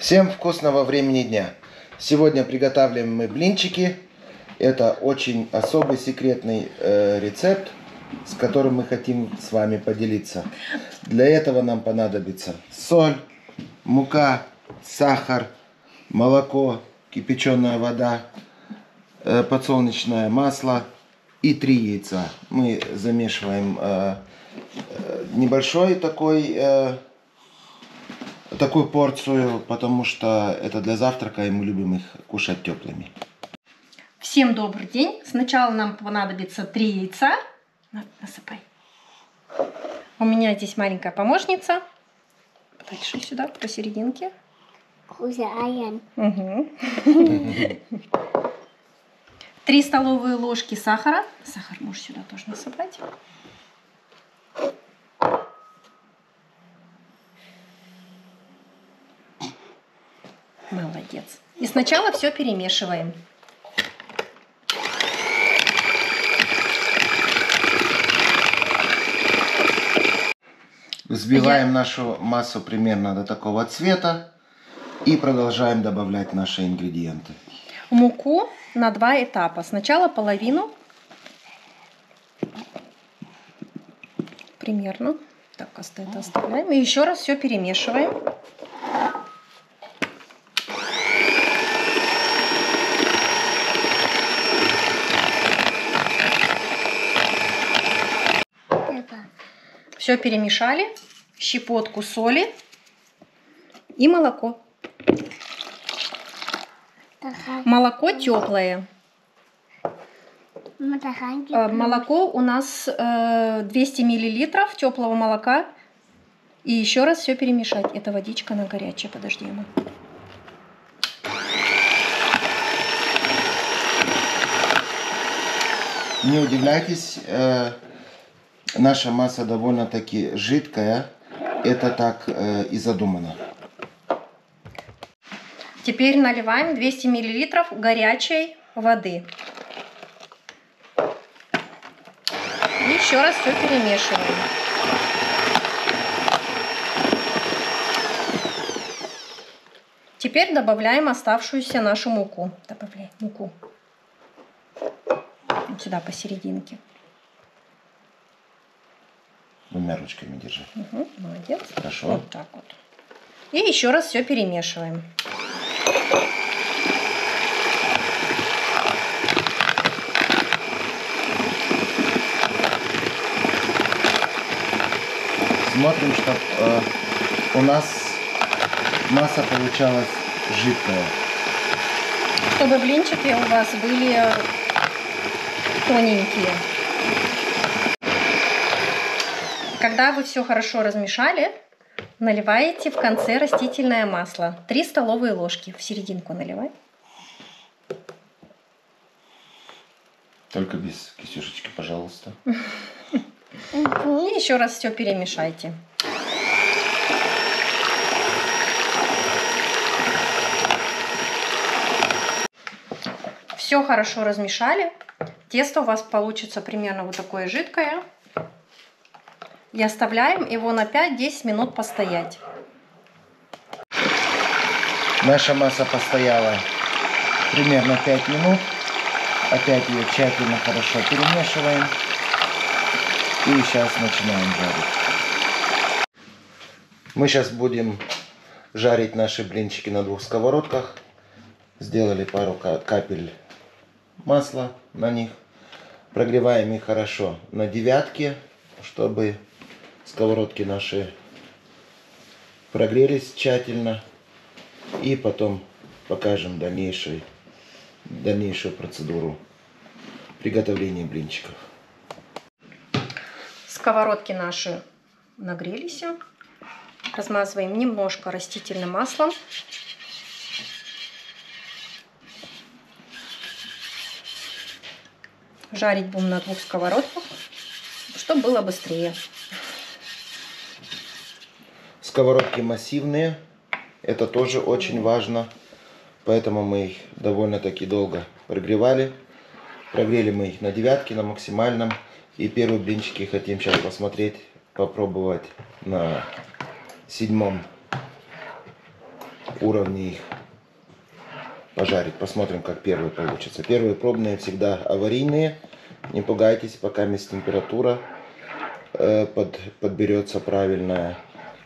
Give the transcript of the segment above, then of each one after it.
Всем вкусного времени дня! Сегодня приготавливаем мы блинчики. Это очень особый секретный э, рецепт, с которым мы хотим с вами поделиться. Для этого нам понадобится соль, мука, сахар, молоко, кипяченая вода, э, подсолнечное масло и три яйца. Мы замешиваем э, э, небольшой такой э, такую порцию, потому что это для завтрака, и мы любим их кушать теплыми. Всем добрый день. Сначала нам понадобится три яйца. На, насыпай. У меня здесь маленькая помощница. Дальше сюда, посерединке. Угу. Три столовые ложки сахара. Сахар можешь сюда тоже насыпать. Молодец. И сначала все перемешиваем. Взбиваем Я... нашу массу примерно до такого цвета и продолжаем добавлять наши ингредиенты. Муку на два этапа. Сначала половину, примерно, так это оставляем. И еще раз все перемешиваем. Все перемешали. Щепотку соли и молоко. Молоко теплое. Э, молоко у нас 200 э, миллилитров теплого молока. И еще раз все перемешать. Это водичка на горячее. Подожди, Эмма. Не удивляйтесь, э, наша масса довольно-таки жидкая. Это так э, и задумано. Теперь наливаем 200 миллилитров горячей воды. И еще раз все перемешиваем. Теперь добавляем оставшуюся нашу муку. Добавляй муку. Вот сюда посерединке. Двумя ручками держи. Угу, молодец. Хорошо. Вот так вот. И еще раз все перемешиваем. Смотрим, чтобы э, у нас масса получалась жидкая. Чтобы блинчики у вас были тоненькие. Когда вы все хорошо размешали, наливаете в конце растительное масло. 3 столовые ложки. В серединку наливай. Только без кисюшечки, пожалуйста. И еще раз все перемешайте. Все хорошо размешали. Тесто у вас получится примерно вот такое жидкое. И оставляем его на 5-10 минут постоять. Наша масса постояла примерно 5 минут. Опять ее тщательно хорошо перемешиваем. И сейчас начинаем жарить. Мы сейчас будем жарить наши блинчики на двух сковородках. Сделали пару капель масла на них. Прогреваем их хорошо на девятке, чтобы сковородки наши прогрелись тщательно. И потом покажем дальнейший, дальнейшую процедуру приготовления блинчиков. Сковородки наши нагрелись. Размазываем немножко растительным маслом. Жарить будем на двух сковородках, чтобы было быстрее. Сковородки массивные, это тоже очень важно, поэтому мы их довольно-таки долго прогревали. Прогрели мы их на девятке, на максимальном. И первые блинчики хотим сейчас посмотреть, попробовать на седьмом уровне их пожарить. Посмотрим, как первые получится. Первые пробные всегда аварийные. Не пугайтесь, пока есть температура э, под, подберется правильная.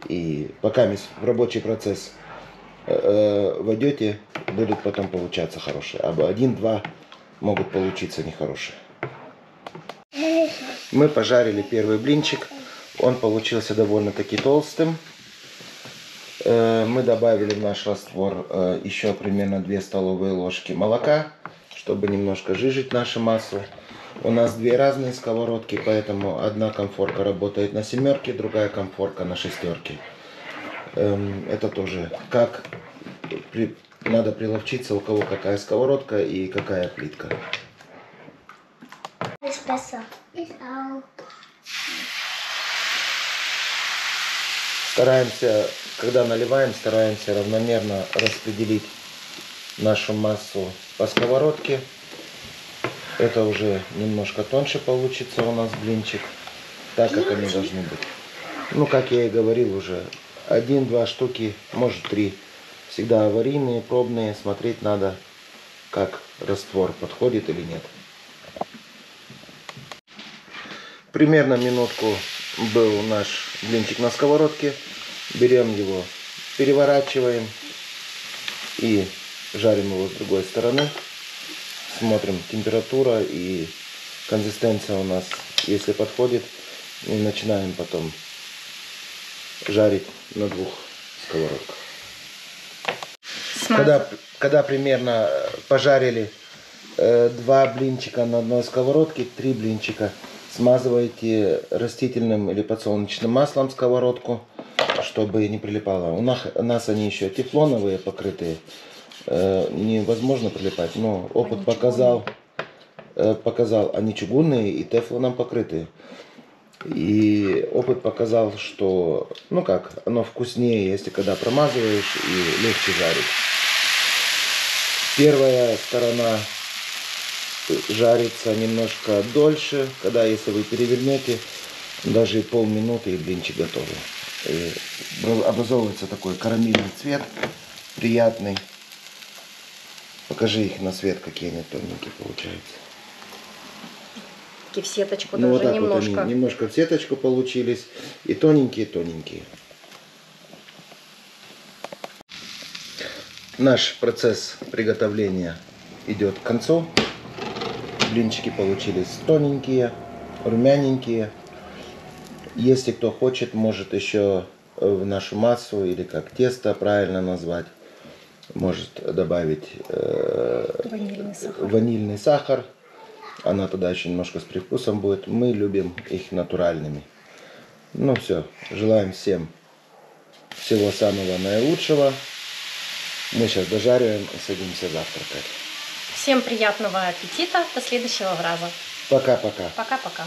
И пока в рабочий процесс э, э, войдете, будут потом получаться хорошие. А один-два могут получиться нехорошие. Мы пожарили первый блинчик. Он получился довольно-таки толстым. Э, мы добавили в наш раствор еще примерно 2 столовые ложки молока, чтобы немножко жижить нашу массу. У нас две разные сковородки, поэтому одна комфорка работает на семерке, другая комфорка на шестерке. Эм, это тоже как при, надо приловчиться, у кого какая сковородка и какая плитка. Стараемся, когда наливаем, стараемся равномерно распределить нашу массу по сковородке. Это уже немножко тоньше получится у нас блинчик, так как они должны быть. Ну, как я и говорил уже, один-два штуки, может три. Всегда аварийные, пробные, смотреть надо, как раствор подходит или нет. Примерно минутку был наш блинчик на сковородке. Берем его, переворачиваем и жарим его с другой стороны. Смотрим температура и консистенция у нас, если подходит. И начинаем потом жарить на двух сковородках. Когда, когда примерно пожарили э, два блинчика на одной сковородке, три блинчика, смазывайте растительным или подсолнечным маслом сковородку, чтобы не прилипало. У нас, у нас они еще тефлоновые покрытые, э, невозможно прилипать, но опыт они показал, э, показал, они чугунные и тефлоном покрытые. И опыт показал, что, ну как, оно вкуснее, если когда промазываешь и легче жарить. Первая сторона жарится немножко дольше, когда если вы перевернете, даже полминуты и блинчик готовы. И образовывается такой карамельный цвет, приятный. Покажи их на свет, какие они тоненькие получаются. В сеточку ну, даже вот немножко. Вот они немножко в сеточку получились. И тоненькие-тоненькие. Наш процесс приготовления идет к концу. Блинчики получились тоненькие, румяненькие. Если кто хочет, может еще в нашу массу или как тесто правильно назвать, может добавить э, ванильный сахар. ванильный сахар. Она тогда еще немножко с привкусом будет. Мы любим их натуральными. Ну все, желаем всем всего самого наилучшего. Мы сейчас дожариваем и садимся завтракать. Всем приятного аппетита. До следующего раза. Пока-пока. Пока-пока.